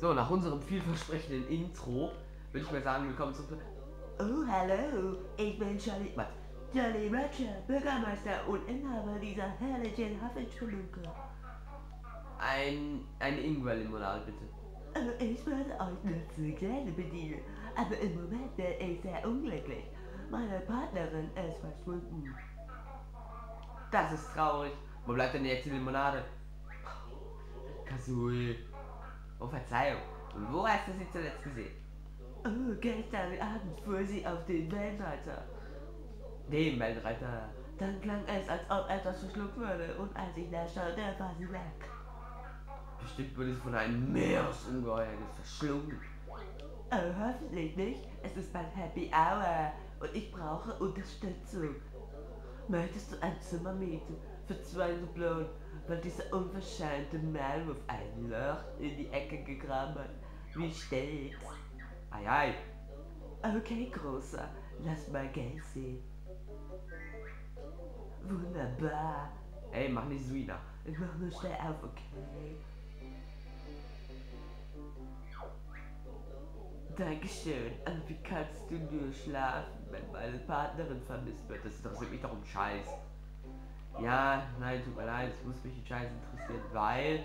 So, nach unserem vielversprechenden Intro würde ich mal sagen, willkommen zum... Oh, hallo, ich bin Charlie, was? Charlie Roger, Bürgermeister und Inhaber dieser herrlichen Hafenspelunke. Ein, eine Ingwer-Limonade, bitte. Oh, ich würde euch nur zu gerne bedienen, aber im Moment bin ich sehr unglücklich. Meine Partnerin ist verschwunden. Das ist traurig. Wo bleibt denn jetzt die Limonade? Kazui. Oh, Verzeihung. Wo hast du sie zuletzt gesehen? Oh, gestern Abend fuhr sie auf den Wellenreiter. Dem Wellenreiter. Dann klang es, als ob etwas verschluckt würde und als ich nachschaute, war sie weg. Bestimmt wurde sie von einem Meeresungeheuer verschlungen. Oh, hoffentlich nicht. Es ist bald Happy Hour und ich brauche Unterstützung. Möchtest du ein Zimmer mieten für zwei Dublonen, weil dieser unverschämte Mann auf ein Loch in die Ecke gegraben hat? Wie steht's? Ei, ei. Okay, Großer, lass mal Geld sehen. Wunderbar. Ey, mach nicht wieder. Ich mach nur schnell auf, okay? Dankeschön. Und wie kannst du nur schlafen, wenn meine Partnerin vermisst wird? Das interessiert mich doch um Scheiß. Ja, nein, tut mir leid, es muss mich ein Scheiß interessieren, weil...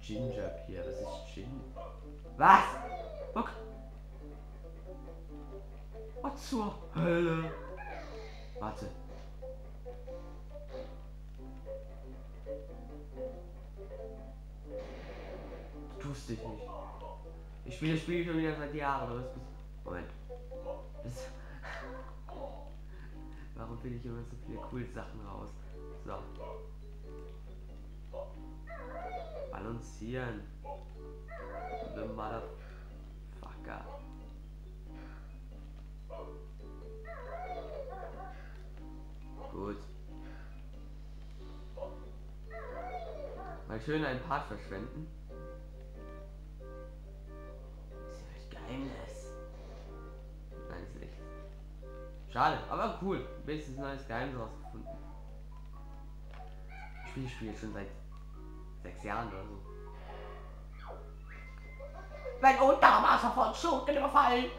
Ginger Beer, das ist Gin. Was? Guck. Was zur Hölle? Warte. Du tust dich nicht. Ich spiele das Spiel schon wieder seit Jahren, aber das bist... Moment. Finde ich immer so viele coole Sachen raus? So. Balancieren. The Motherfucker. Gut. Mal schön ein Part verschwenden. Schade, aber cool. Wenigstens ein neues Geheimnis rausgefunden. Ich spiele Spiel schon seit sechs Jahren oder so. Wenn Unterwasser von Schurken überfallen,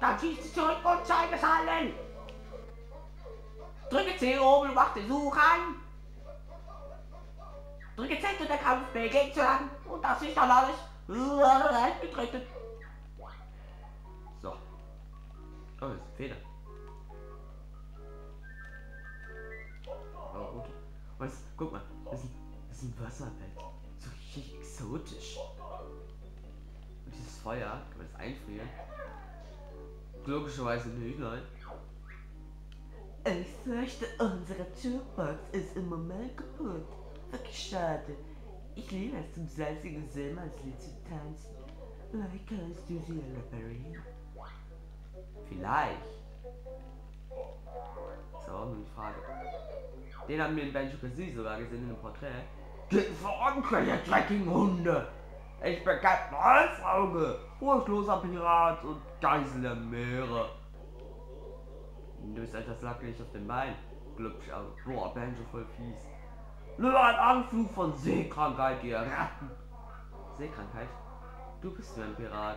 dann schießt sie zurück und zeigt es allen. Drücke C oben und macht den Such an. Drücke Z und der Kampf beginnt zu haben. Und das ist dann alles getreten. So. Oh, das ist ein Feder. Was? Guck mal, das ist, ein- das ist ein Wasserbett. So richtig exotisch. Und dieses Feuer, kann man das einfrieren? Logischerweise nicht, nein. Ich fürchte, unsere Jukebox ist im Moment kaputt. Wirklich schade. Ich liebe es, zum salzigen Seemannslied zu tanzen. Vielleicht kannst du sie reparieren. Vielleicht. Das ist aber auch nur die Frage. Den haben wir in Banjo Kazooie sogar gesehen in einem Porträt. Voran, ihr dreckigen Hunde! Ich bin Captain Holzauge, furchtloser Pirat und Geisel der Meere. Du bist etwas lackelig auf den Beinen. Glubsch, aber boah, Banjo voll fies. Nur ein Anflug von Seekrankheit, ihr Ratten. Seekrankheit? Du bist nur ein Pirat.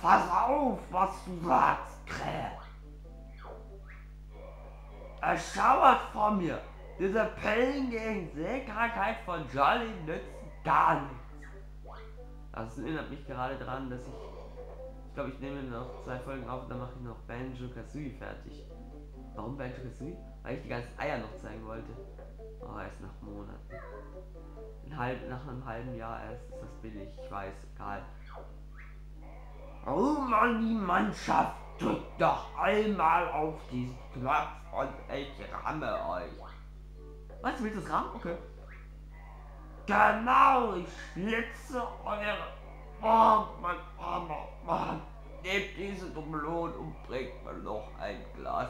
Pass auf, was du sagst, Krähe. Erschauert vor mir. Diese Pillen gegen Seekrankheit von Jolly nützen gar nichts. Das erinnert mich gerade daran, dass ich... Ich glaube, ich nehme noch zwei Folgen auf und dann mache ich noch Banjo Kazooie fertig. Warum Banjo Kazooie? Weil ich die ganzen Eier noch zeigen wollte. Oh, erst nach Monaten. Ein halb, nach einem halben Jahr erst ist das billig. Ich weiß, egal. Oh Mann, die Mannschaft, drückt doch einmal auf diesen Knopf und ich ramme euch. Was, du willst das rammen? Okay. Genau, ich schlitze eure... Oh, mein armer Mann. Nehmt diese Dublonen und bringt mir noch ein Glas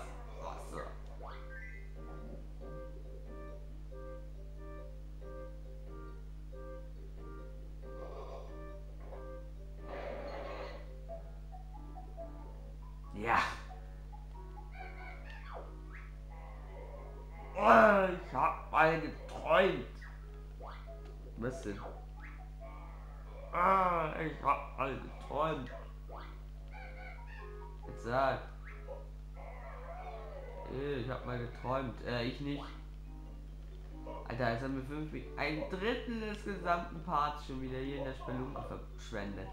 fünf, ein Drittel des gesamten Parts schon wieder hier in der Spelunke verschwendet.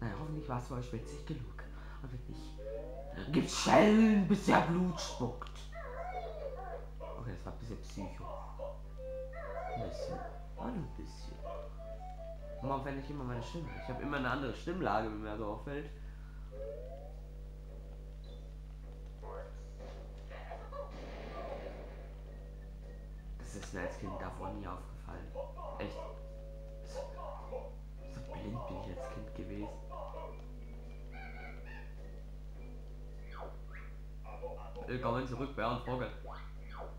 Naja, hoffentlich war es für euch witzig genug. Und wenn nicht, gibt's Schellen, bis er Blut spuckt. Okay, das war ein bisschen Psycho. Ein bisschen. War ein bisschen. Warum fände ich immer meine Stimme? Ich habe immer eine andere Stimmlage, wie mir so auffällt. Ist mir als Kind davor nie aufgefallen. Echt. So, blind bin ich als Kind gewesen. Willkommen zurück bei und Vogel.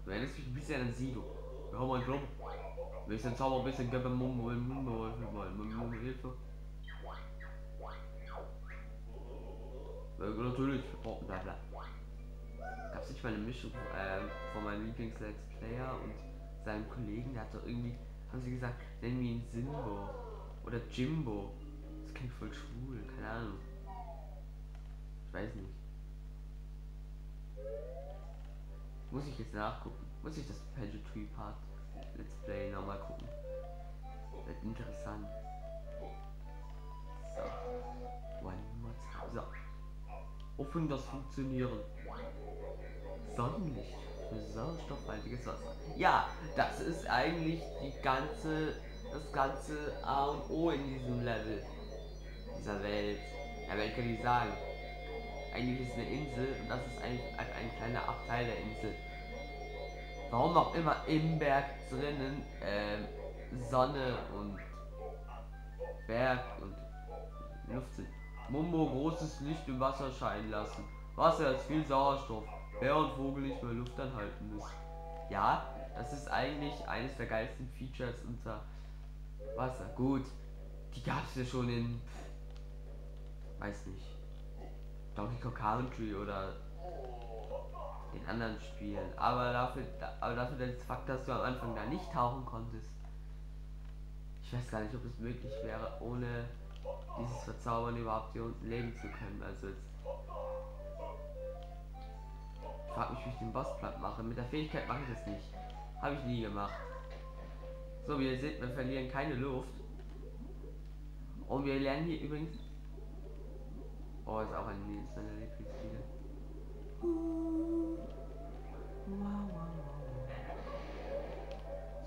Du erinnerst mich ein bisschen an Sido. Wir haben einen Club. Wir sind sauber ein bisschen gebe Mummo, Mummo, Mummo, Hilfe. Natürlich, oh, bla bla. Gab es nicht mal eine Mischung äh, von meinem Lieblings-Let's Player und seinem Kollegen, der hat doch irgendwie, haben sie gesagt, nennen wir ihn Simbo oder Jimbo. Das klingt voll schwul, keine Ahnung. Ich weiß nicht. Muss ich jetzt nachgucken. Muss ich das Pageantry Part Let's Play nochmal gucken. Wird interessant. So. One more time. So. Hoffen das funktionieren. Sonnenlicht sauerstoffhaltiges Wasser. Ja, das ist eigentlich die ganze, das ganze A und O in diesem Level. Dieser Welt. Ja, Welt kann ich sagen. Eigentlich ist es eine Insel und das ist ein, ein, ein kleiner Abteil der Insel. Warum auch immer im Berg drinnen äh, Sonne und Berg und Luft sind. Mumbo großes Licht im Wasser scheinen lassen. Wasser ist viel Sauerstoff. Bär und Vogel nicht mehr Luft anhalten müssen. Ja, das ist eigentlich eines der geilsten Features unter Wasser. Gut, die gab es ja schon in, weiß nicht, Donkey Kong Country oder den anderen Spielen. Aber dafür, aber dafür der Fakt, dass du am Anfang da nicht tauchen konntest. Ich weiß gar nicht, ob es möglich wäre, ohne dieses Verzaubern überhaupt hier unten leben zu können. Also jetzt. Ich den Boss platt mache. Mit der Fähigkeit mache ich das nicht. Habe ich nie gemacht. So, wie ihr seht, wir verlieren keine Luft. Und wir lernen hier übrigens. Oh, ist auch ein meiner Lieblingsspiele.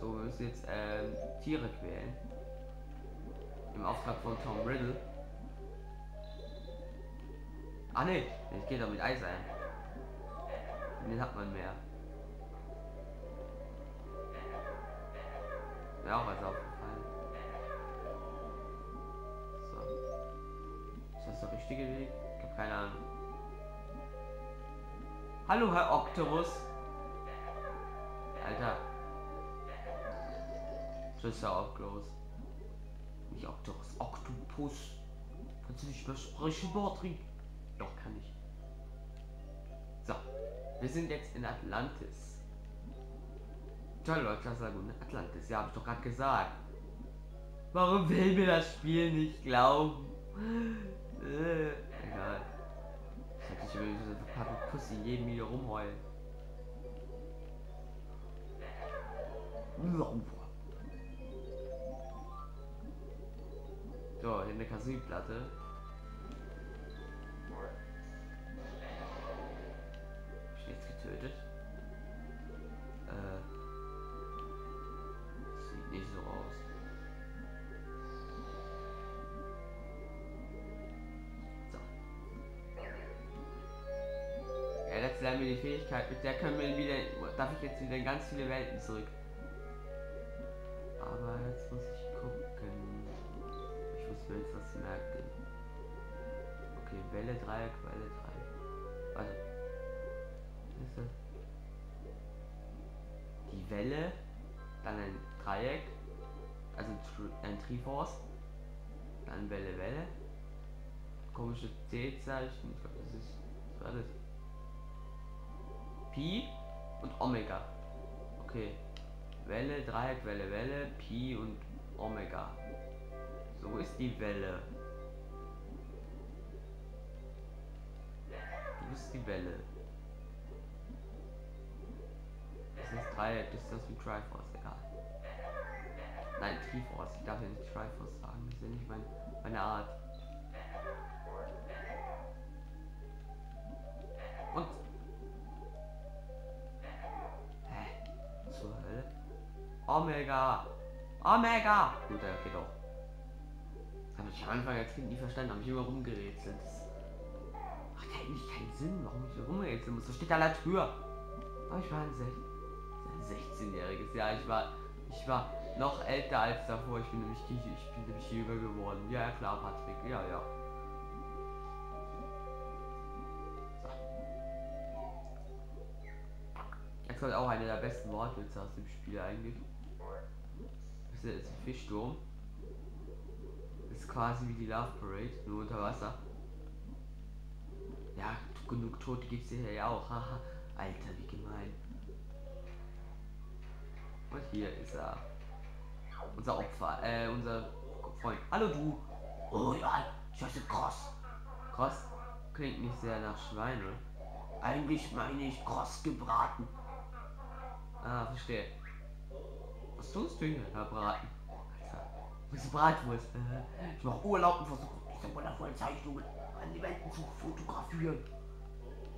So, wir müssen jetzt ähm, Tiere quälen. Im Auftrag von Tom Riddle. Ah ne, ich gehe doch mit Eis ein. Den hat man mehr. Mir auch was aufgefallen. So. Ist das der richtige Weg? Ich habe keine Ahnung. Hallo, Herr Octopus. Alter. Das ist ja groß. Nicht Octopus, Octopus. Kannst du nicht mehr sprechen, Patrick? Doch, kann ich. So. Wir sind jetzt in Atlantis. Toll, Leute, das Lagune Atlantis. Ja, habe ich doch gerade gesagt. Warum will mir das Spiel nicht glauben? Äh, egal. Ich will diese verpackte Pussy jeden wieder rumheulen. So, hier eine Kassettenplatte. Wir die Fähigkeit, mit der können wir wieder, darf ich jetzt wieder in ganz viele Welten zurück. Aber jetzt muss ich gucken. Ich muss mir jetzt was merken. Okay, Welle 3, Quelle 3. Warte. Ist? Die Welle, dann ein Dreieck, also ein Triforce, dann Welle, Welle, komische C-Zeichen, ich glaube das ist, was war das? Pi und Omega. Okay. Welle, Dreieck, Welle, Welle, Pi und Omega. So ist die Welle. Wo ist die Welle? Das ist Dreieck, das ist das wie Triforce, egal. Nein, Triforce, ich darf ja nicht Triforce sagen, das ist ja nicht mein, meine Art. Omega! Omega! Gut, der geht auch. Habe ich am Anfang als Kind nie verstanden, habe ich immer rumgerätselt. Das macht eigentlich keinen Sinn, warum ich so rumrätseln muss. Das steht an der Tür. Aber ich war ein 16-jähriges Jahr. Ich war, ich war noch älter als davor. Ich bin nämlich, ich bin nämlich jünger geworden. Ja, klar, Patrick. Ja, ja. Das ist auch einer der besten Wortwitze aus dem Spiel eigentlich. Das ist ein Fischsturm. Das ist quasi wie die Love Parade, nur unter Wasser. Ja, genug Tote gibt es hier ja auch. Haha. Alter, wie gemein. Und hier ist er. Unser Opfer, äh, unser Freund. Hallo du. Oh ja, ich heiße Cross. Cross klingt nicht sehr nach Schwein, oder? Eigentlich meine ich Cross gebraten. Ah, verstehe. Du hier, Herr Braten? Alter, was ist Bratwurst? Ich mache Urlaub und versuche diese wundervollen Zeichnungen an die Wänden zu fotografieren.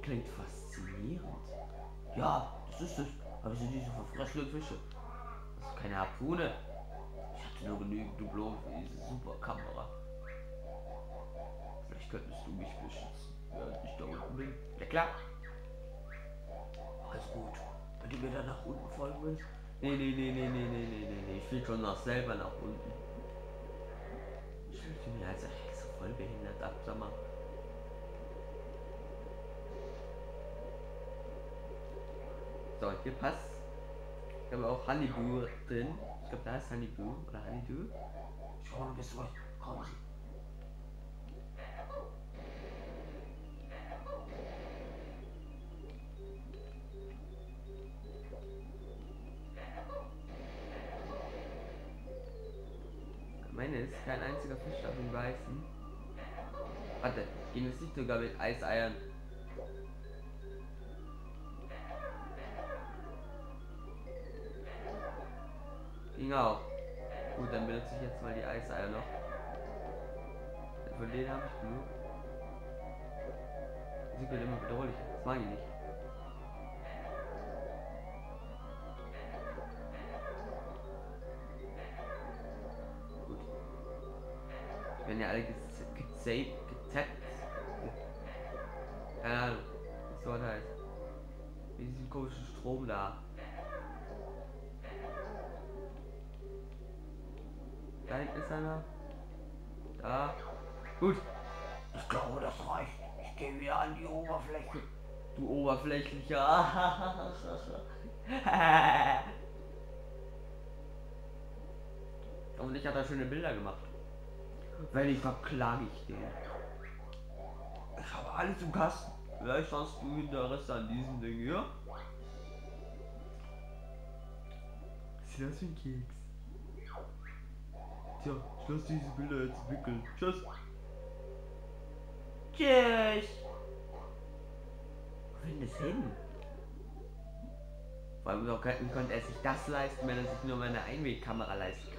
Klingt faszinierend. Ja, das ist es. Aber sind diese verfressenen Fische. Das ist keine Harpune. Ich hatte nur genügend Dublonen für diese super Kamera. Vielleicht könntest du mich beschützen, während ich da unten bin. Ja klar. Alles gut. Wenn du mir dann nach unten folgen willst. Nee, nee, nee, nee, nee, nee, nee, nee, nee. Ich will schon noch selber nach unten. Ich fühle mich als Hexe voll behindert ab, sag mal. So, hier passt. Ich habe auch Honeydew drin. Ich glaube, da ist Honeydew oder Honeydew. Schon, bist du. Komm. Meine ist kein einziger Fisch auf dem weißen. Warte, gehen es nicht sogar mit Eiseiern? Ging auch. Gut, dann benutze ich jetzt mal die Eiseier noch. Von denen habe ich genug. Sie wird immer bedrohlicher. Das mag ich nicht. Werden ja alle gezappt. gezappt. Keine Ahnung, was das Wort heißt. Wie diesen komischen Strom da. Da hinten ist einer. Da. Gut. Ich glaube, das reicht. Ich gehe wieder an die Oberfläche. Du oberflächlicher. Und ich hat da schöne Bilder gemacht. Wenn ich verklage ich den. Ich habe alles im Kasten. Vielleicht hast du Interesse an diesem Ding hier. Sieht aus wie ein Keks. Tja, ich lasse diese Bilder jetzt wickeln. Tschüss. Tschüss. Wo will denn das hin? Vor allem wie konnte er sich das leisten, wenn er sich nur meine Einwegkamera leisten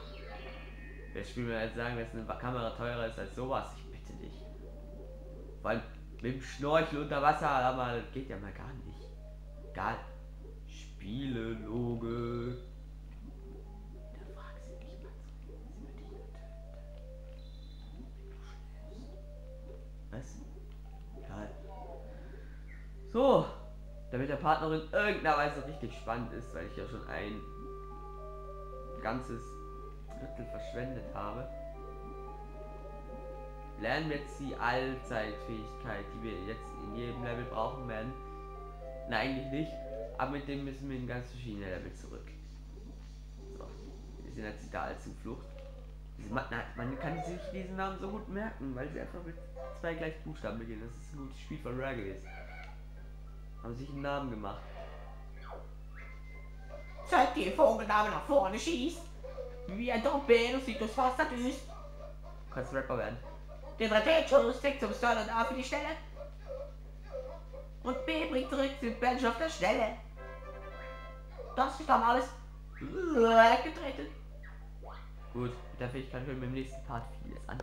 Wer Spiel mir jetzt sagen, dass eine Kamera teurer ist als sowas? Ich bitte dich. Allem mit dem Schnorchel unter Wasser, aber das geht ja mal gar nicht. Egal. Spiele-Loge. Da frag sie nicht mal so. Dich du. Was? Egal. So. Damit der Partnerin irgendeiner Weise richtig spannend ist, weil ich ja schon ein ganzes Drittel verschwendet habe. Lernen wir jetzt die Allzeitfähigkeit, die wir jetzt in jedem Level brauchen werden. Nein, eigentlich nicht. Aber mit dem müssen wir in ganz verschiedene Level zurück. So, wir sind jetzt da als Zuflucht. Man, man kann sich diesen Namen so gut merken, weil sie einfach mit zwei gleichen Buchstaben beginnen. Das ist ein gutes Spiel von Rare gewesen. Haben sich einen Namen gemacht. Z die Vogelname nach vorne schießt. Wie ein Torpedo sich durchs Wasser düst. Du kannst Rapper werden. Den Raketenschuss steckt zum Steuern A für die Stelle. Und B bringt zurück den Bench auf der Stelle. Das ist dann alles weggetreten. Gut, mit der Fähigkeit können wir im nächsten Part vieles an.